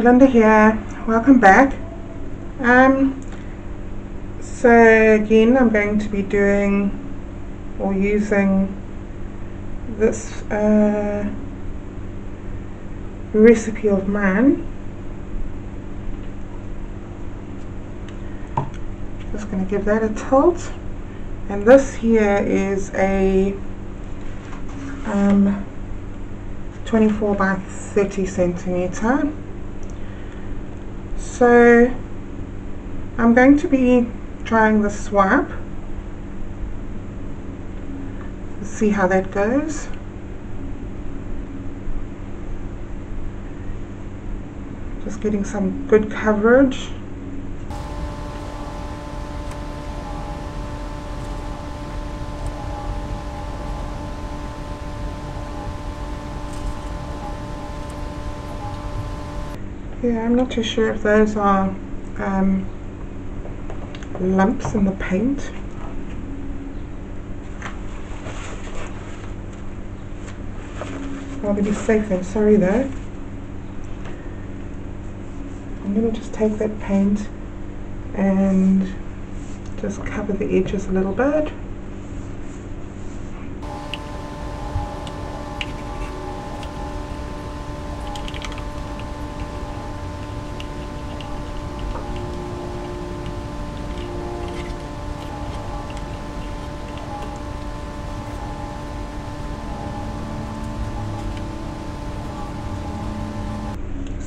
Belinda here. Welcome back. Um, so again, I'm going to be doing or using this uh, recipe of mine. Just going to give that a tilt. And this here is a um, 24 by 30 centimeter so I'm going to be trying the swipe see how that goes. Just getting some good coverage Yeah, I'm not too sure if those are um, lumps in the paint. Rather be safe than sorry though. I'm going to just take that paint and just cover the edges a little bit.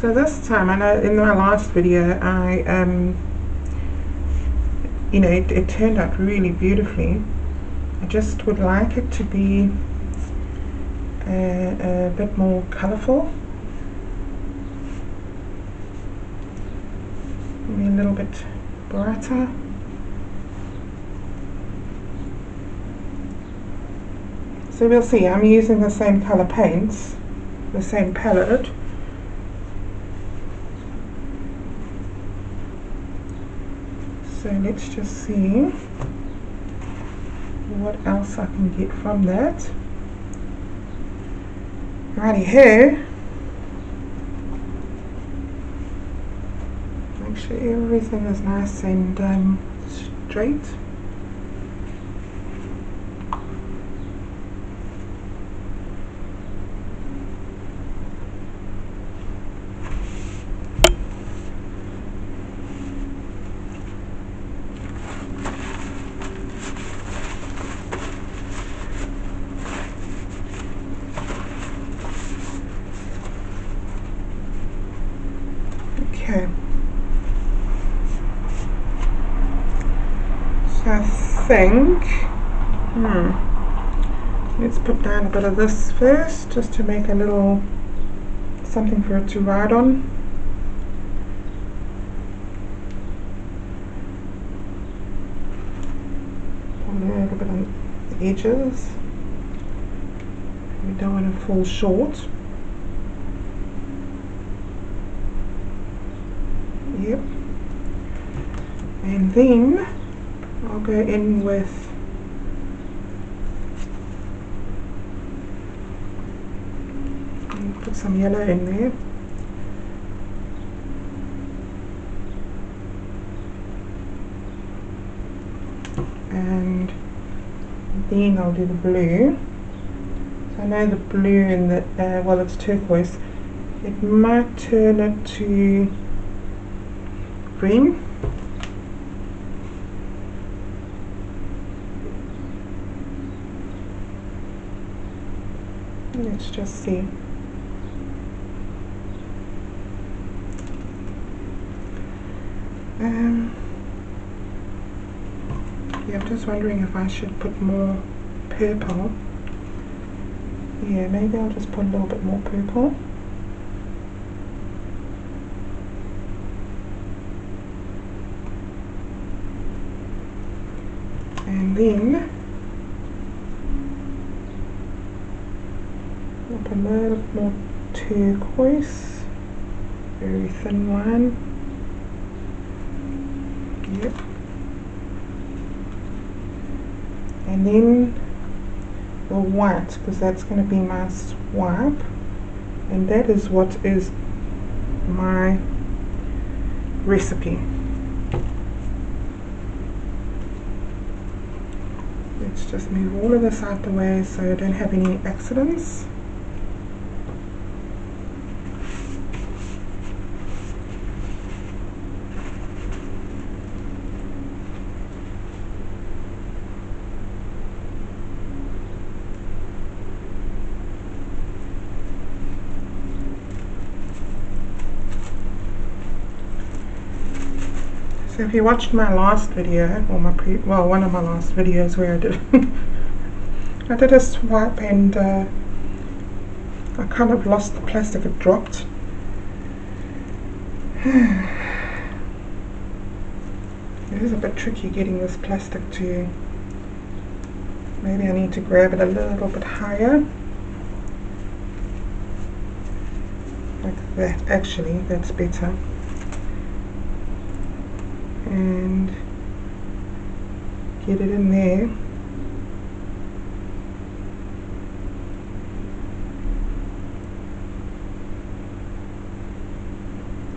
So this time, know in my last video, I, um, you know, it, it turned out really beautifully. I just would like it to be a, a bit more colourful. Maybe a little bit brighter. So we'll see, I'm using the same colour paints, the same palette. So let's just see what else I can get from that. Righty here make sure everything is nice and um, straight Okay. I think, hmm, let's put down a bit of this first, just to make a little something for it to ride on. a little bit on the edges. We don't want to fall short. Yep. And then I'll go in with put some yellow in there. And then I'll do the blue. So I know the blue in the, uh, well it's turquoise, it might turn it to green. Let's just see. Um, yeah, I'm just wondering if I should put more purple. Yeah, maybe I'll just put a little bit more purple. and then up a little more turquoise very thin one yep and then the white because that's going to be my swipe and that is what is my recipe. Let's just move all of this out the way so I don't have any accidents. If you watched my last video, or my pre, well, one of my last videos where I did, I did a swipe and uh, I kind of lost the plastic, it dropped. it is a bit tricky getting this plastic to, maybe I need to grab it a little bit higher. Like that, actually, that's better and get it in there.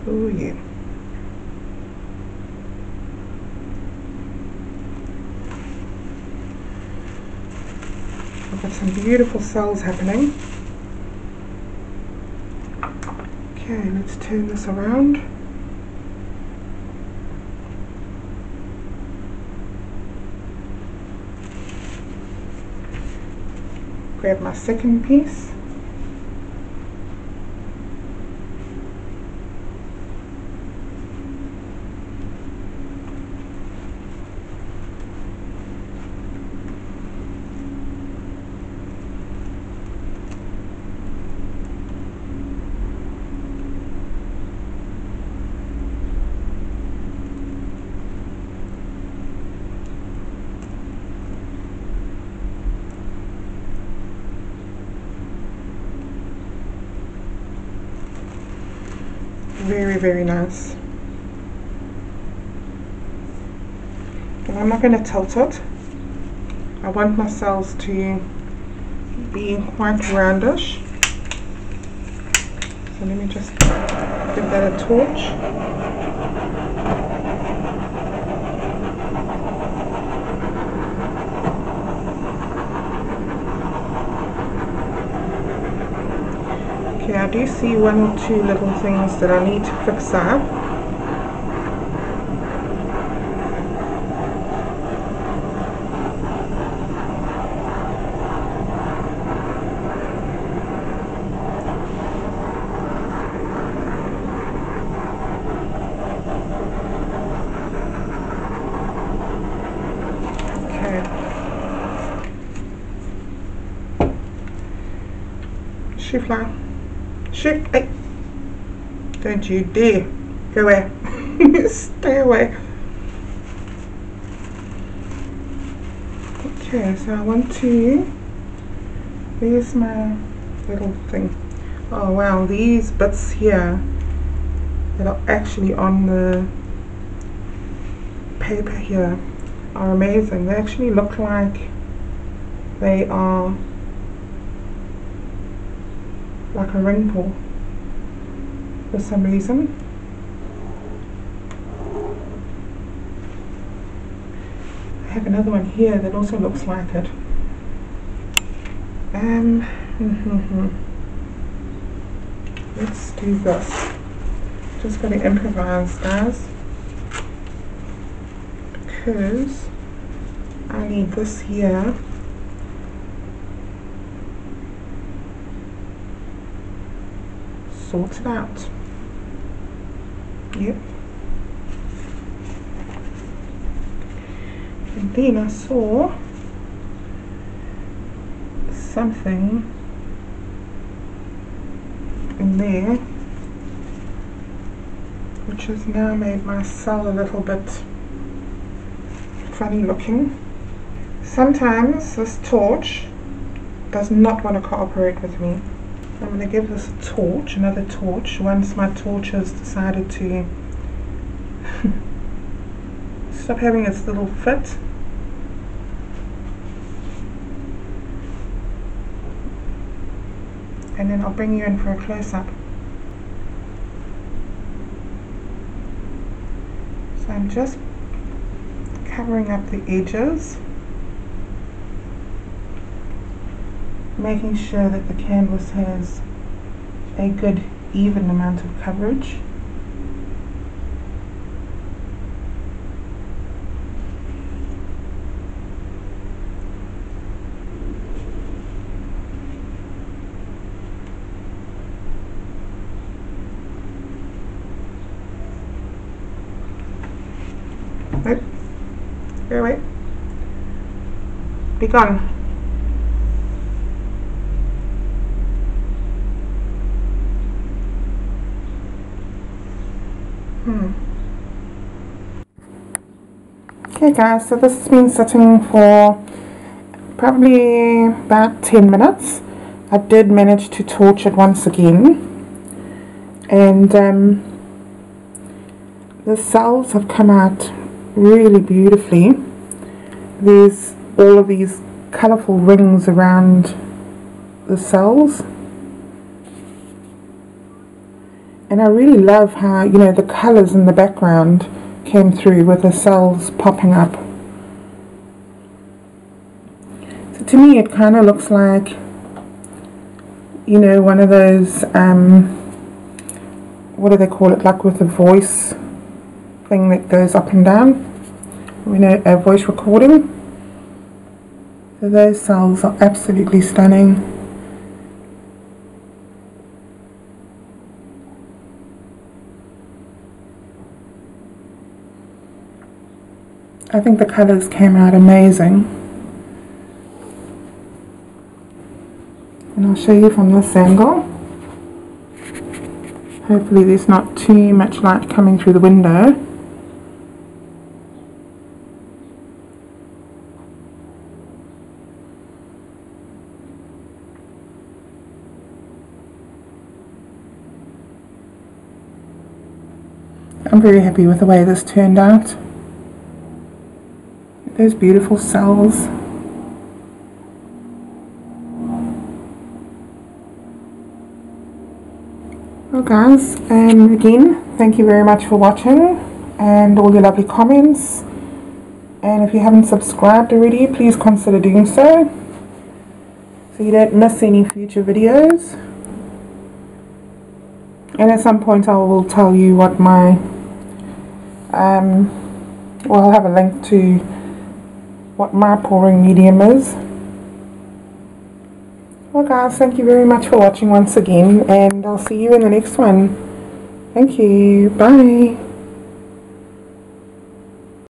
Oh yeah. I've got some beautiful cells happening. Okay, let's turn this around. Grab my second piece very very nice. And I'm not going to tilt it. I want my cells to be quite roundish. So let me just give that a torch Okay, I do see one or two little things that I need to fix up. Okay. fly. Shit, hey. Don't you dare. Go away. Stay away. Okay, so I want to, where's my little thing? Oh wow, these bits here that are actually on the paper here are amazing. They actually look like they are like a pull for some reason. I have another one here that also looks like it. Um, let's do this. Just going to improvise, guys, because I need this here sort it out. Yep. And then I saw something in there which has now made my cell a little bit funny looking. Sometimes this torch does not want to cooperate with me. I'm going to give this a torch, another torch, once my torch has decided to stop having its little fit. And then I'll bring you in for a close-up. So I'm just covering up the edges. Making sure that the canvas has a good even amount of coverage. Go away. Be gone. Hmm. Okay guys, so this has been sitting for probably about 10 minutes. I did manage to torch it once again and um, the cells have come out really beautifully. There's all of these colourful rings around the cells. And I really love how, you know, the colours in the background came through with the cells popping up. So to me it kind of looks like, you know, one of those, um, what do they call it, like with a voice thing that goes up and down. You know a voice recording. So those cells are absolutely stunning I think the colours came out amazing. And I'll show you from this angle. Hopefully there's not too much light coming through the window. I'm very happy with the way this turned out. Those beautiful cells. Well guys, um, again, thank you very much for watching and all your lovely comments. And if you haven't subscribed already, please consider doing so so you don't miss any future videos. And at some point I will tell you what my um, well, I'll have a link to what my pouring medium is. Well guys, thank you very much for watching once again and I'll see you in the next one. Thank you. Bye.